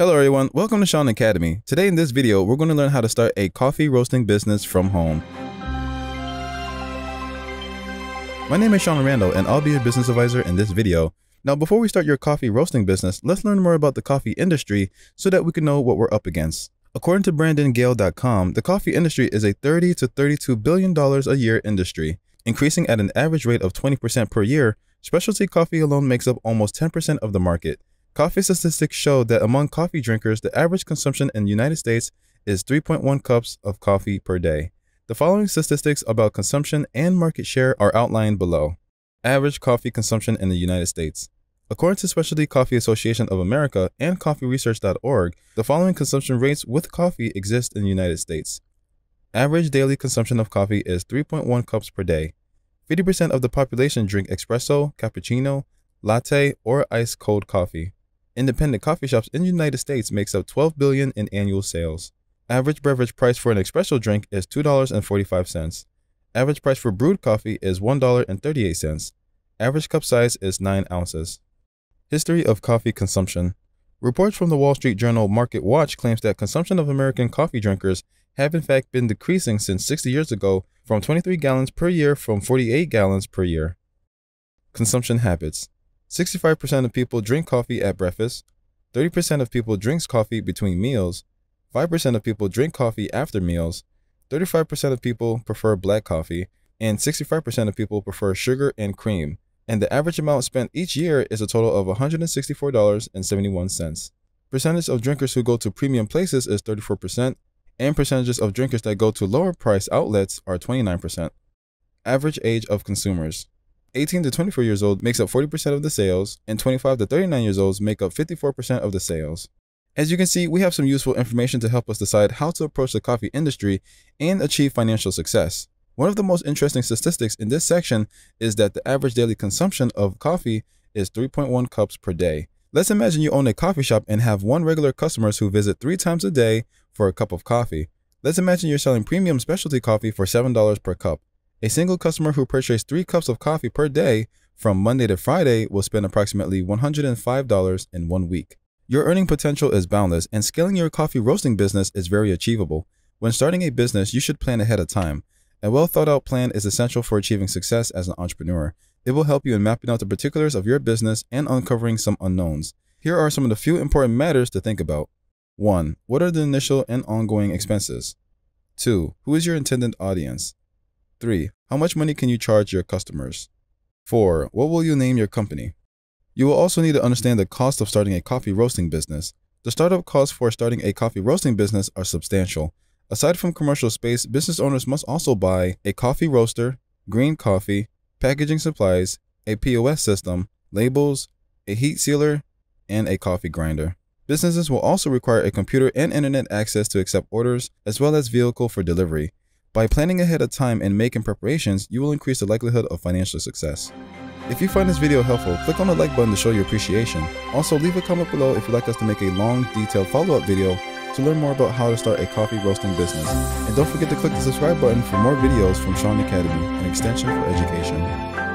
Hello everyone, welcome to Shaun Academy. Today in this video, we're going to learn how to start a coffee roasting business from home. My name is Shaun Randall and I'll be your business advisor in this video. Now before we start your coffee roasting business, let's learn more about the coffee industry so that we can know what we're up against. According to BrandonGaille.com, the coffee industry is a 30 to 32 billion dollars a year industry, increasing at an average rate of 20% per year. Specialty coffee alone makes up almost 10% of the market. Coffee statistics show that among coffee drinkers, the average consumption in the United States is 3.1 cups of coffee per day. The following statistics about consumption and market share are outlined below. Average coffee consumption in the United States. According to Specialty Coffee Association of America and coffeeresearch.org, the following consumption rates with coffee exist in the United States. Average daily consumption of coffee is 3.1 cups per day. 50% of the population drink espresso, cappuccino, latte, or ice cold coffee. Independent coffee shops in the United States makes up 12 billion in annual sales. Average beverage price for an espresso drink is $2.45. Average price for brewed coffee is $1.38. Average cup size is 9 ounces. History of coffee consumption. Reports from the Wall Street Journal Market Watch claims that consumption of American coffee drinkers have in fact been decreasing since 60 years ago from 23 gallons per year from 48 gallons per year. Consumption habits. 65% of people drink coffee at breakfast, 30% of people drinks coffee between meals, 5% of people drink coffee after meals, 35% of people prefer black coffee, and 65% of people prefer sugar and cream. And the average amount spent each year is a total of $164.71. Percentage of drinkers who go to premium places is 34%, and percentages of drinkers that go to lower price outlets are 29%. Average age of consumers. 18 to 24 years old makes up 40% of the sales, and 25 to 39 years olds make up 54% of the sales. As you can see, we have some useful information to help us decide how to approach the coffee industry and achieve financial success. One of the most interesting statistics in this section is that the average daily consumption of coffee is 3.1 cups per day. Let's imagine you own a coffee shop and have one regular customers who visit three times a day for a cup of coffee. Let's imagine you're selling premium specialty coffee for $7 per cup. A single customer who purchased three cups of coffee per day from Monday to Friday will spend approximately $105 in one week. Your earning potential is boundless, and scaling your coffee roasting business is very achievable. When starting a business, you should plan ahead of time. A well thought out plan is essential for achieving success as an entrepreneur. It will help you in mapping out the particulars of your business and uncovering some unknowns. Here are some of the few important matters to think about. 1. What are the initial and ongoing expenses? 2. Who is your intended audience? 3. How much money can you charge your customers? 4. What will you name your company? You will also need to understand the cost of starting a coffee roasting business. The startup costs for starting a coffee roasting business are substantial. Aside from commercial space, business owners must also buy a coffee roaster, green coffee, packaging supplies, a POS system, labels, a heat sealer, and a coffee grinder. Businesses will also require a computer and internet access to accept orders, as well as vehicle for delivery. By planning ahead of time and making preparations, you will increase the likelihood of financial success. If you find this video helpful, click on the like button to show your appreciation. Also, leave a comment below if you'd like us to make a long, detailed follow-up video to learn more about how to start a coffee roasting business. And don't forget to click the subscribe button for more videos from Shaun Academy, an extension for education.